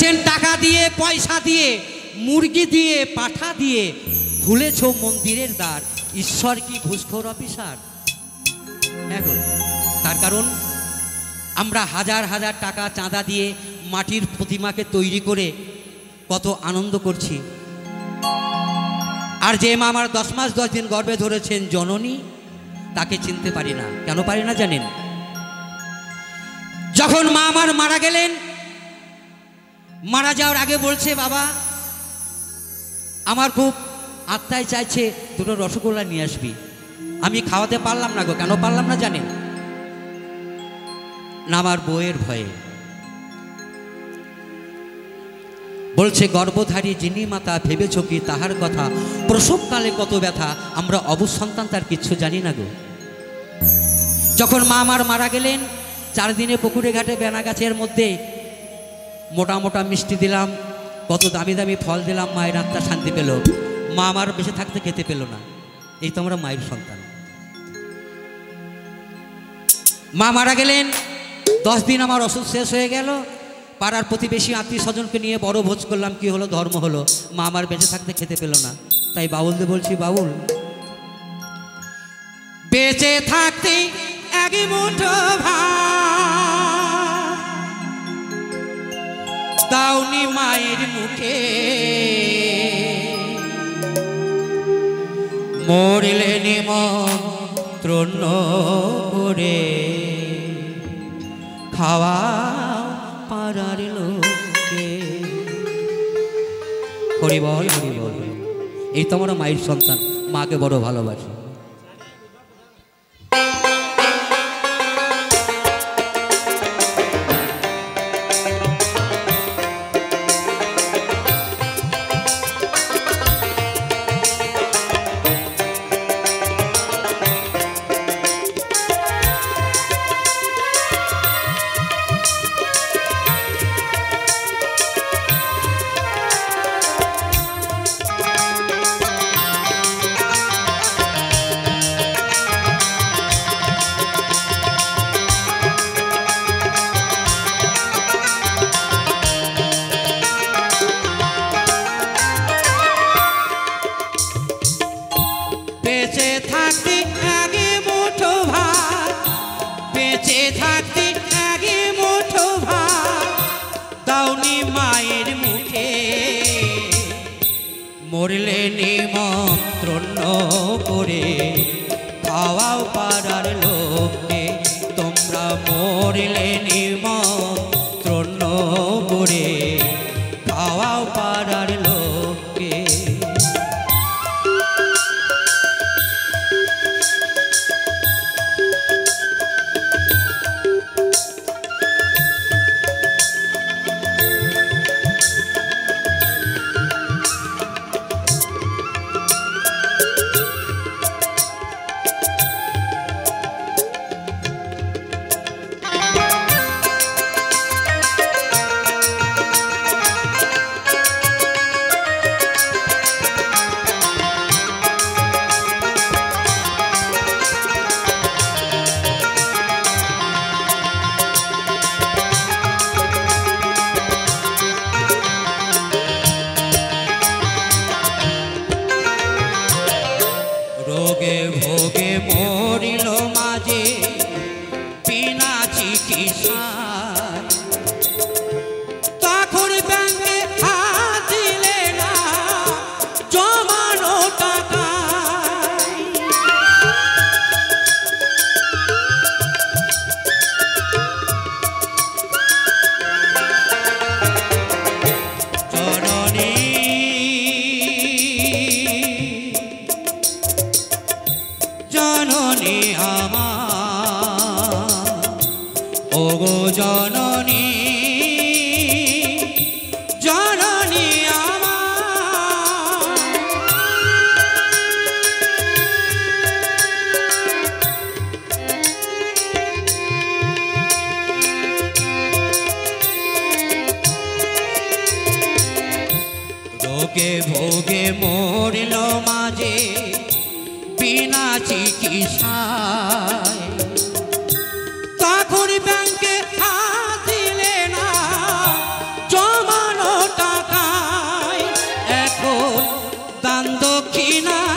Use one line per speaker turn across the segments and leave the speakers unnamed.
বলছেন, টাকা দিয়ে, পয়সা দিয়ে, মুরগি দিয়ে, পাঠা দিয়ে। খুলেছ মন্দিরের দ্বার, ঈশ্বর কি ঘুষখোর অফিসার? এখন, তার কারণ, আমরা হাজার হাজার টাকা চাঁদা দিয়ে মাটির প্রতিমাকে তৈরি করে কত আনন্দ করছি। আর যে মা আমার দশ মাস দশ দিন গর্বে ধরেছেন, জননী, তাকে চিনতে পারি না। কেন পারি না জানেন? যখন মা আমার মারা গেলেন মারা যাওয়ার আগে বলছে, বাবা, আমার খুব আত্মায় চাইছে দুটো রসগোল্লা নিয়ে আসবি। আমি খাওয়াতে পারলাম না গো, কেন পারলাম না জানেন? না, আমার বইয়ের ভয়ে। বলছে, গর্ভধারী যিনি মাতা, ভেবেছ কি তাহার কথা? প্রসবকালে কত ব্যথা? আমরা অবসন্তান, তার কিচ্ছু জানি না গো। যখন মা আমার মারা গেলেন চার দিনে পুকুরে ঘাটে বেনা গাছের মধ্যে মোটা মোটা মিষ্টি দিলাম, কত দামি দামি ফল দিলাম, মায়ের আত্মা শান্তি পেল। মা আমার বেঁচে থাকতে খেতে পেল না। এই তো আমরা মায়ের সন্তান। মা মারা গেলেন, দশ দিন আমার ওষুধ শেষ হয়ে গেল। পাড়ার প্রতিবেশী আত্মীয় স্বজনকে নিয়ে বড় ভোজ করলাম, কি হলো, ধর্ম হলো। মা আমার বেঁচে থাকতে খেতে পেল না। তাই বাউলদের বলছি, বাউল, বেঁচে থাকতে এক মুঠো ভাত দাউনি মায়ের মুখে। মরলে নিমন্ত্রণ করে। খাওয়া পাড়ার লোকে। হরিবল হরিবল। এই তো আমার মায়ের সন্তান, মাকে বড় ভালোবাসি। মরলে নিমন্ত্রণ করে। জননী জননী আমার। রোগে মরিল মাঝে বিনা চিকিৎসায় দান দক্ষিণা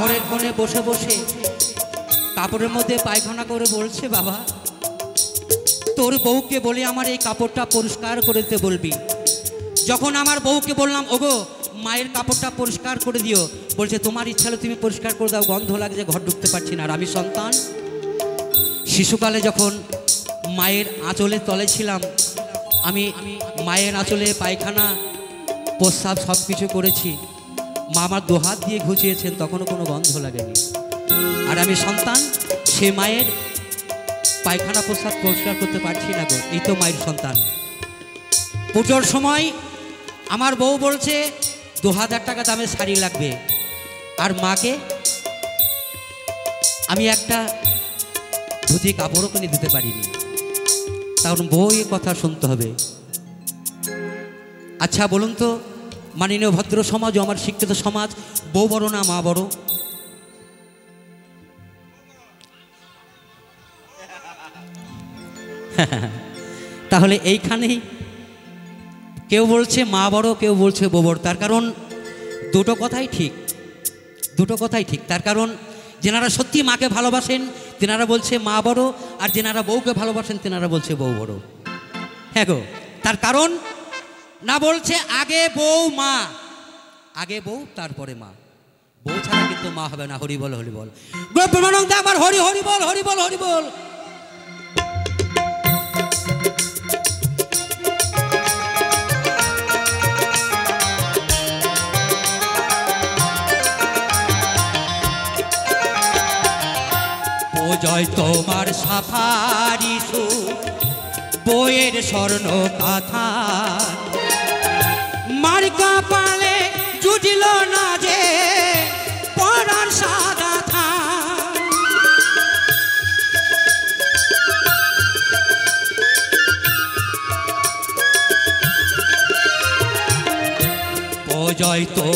ঘরের কোণে বসে বসে কাপড়ের মধ্যে পায়খানা করে বলছে, বাবা, তোর বউকে বলে আমার এই কাপড়টা পরিষ্কার করে দিতে বলবি। যখন আমার বউকে বললাম, ওগো, মায়ের কাপড়টা পরিষ্কার করে দিও। বলছে, তোমার ইচ্ছা হলে তুমি পরিষ্কার করে দাও, গন্ধ লাগছে ঘর ঢুকতে পারছি না। আর আমি সন্তান, শিশুকালে যখন মায়ের আঁচলে তলে ছিলাম, আমি মায়ের আঁচলে পায়খানা, প্রস্রাব সব কিছু করেছি। মা আমার দুহাত দিয়ে ঘুচিয়েছেন, তখনও কোনো গন্ধ লাগেনি। আর আমি সন্তান, সে মায়ের পায়খানা প্রস্রাব পরিষ্কার করতে পারছি না গো, এই তো মায়ের সন্তান। পুজোর সময় আমার বউ বলছে, দু হাজার টাকা দামের শাড়ি লাগবে। আর মাকে, আমি একটা ধুতি কাপড়ও কিনে দিতে পারিনি। তখন বউয়ের কথা শুনতে হবে। আচ্ছা বলুন তো মাননীয় ভদ্র সমাজ আমার শিক্ষিত সমাজ, বউ বড় না মা বড়? তাহলে এইখানেই কেউ বলছে মা বড়, কেউ বলছে বউ বড়। তার কারণ দুটো কথাই ঠিক, দুটো কথাই ঠিক। তার কারণ যেনারা সত্যি মাকে ভালোবাসেন, তেনারা বলছে মা বড়, আর যেনারা বউকে ভালোবাসেন, তেনারা বলছে বউ বড়। হ্যাঁ গো, তার কারণ না বলছে আগে বউ, মা। আগে বউ, তারপরে মা। বউ ছাড়া কিন্তু মা হবে না। হরি বল হরি বল। একবার হরি হরি বল হরি বল হরি বল। জয় তোমার সাফারি সু বইয়ের স্বর্ণ কথা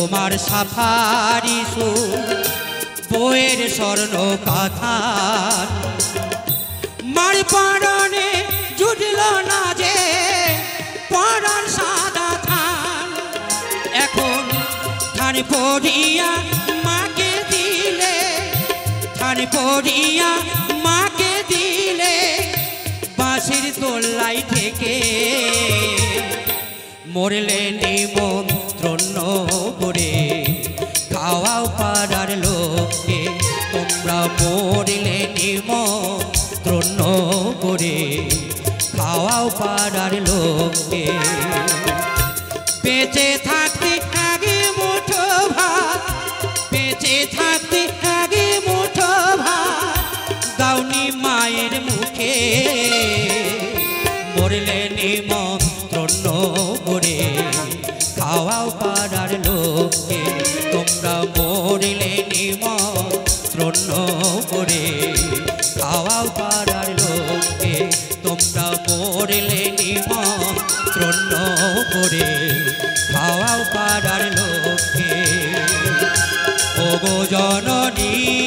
তোমার সাফারি সু বইয়ের স্বর্ণ কথা মার পরনে জুটল না যে পরার সাদা থান। এখন থান পড়িয়া মাকে দিলে, থান পড়িয়া মাকে দিলে বাঁশির তোল্লাই থেকে। মরলে নিমন্ত্রণ করে খাওয়াও পাড়ার লোককে। তোমরা পড়লে নিম দ্রণ্য করে খাওয়াও পাড়ার লোককে। জননী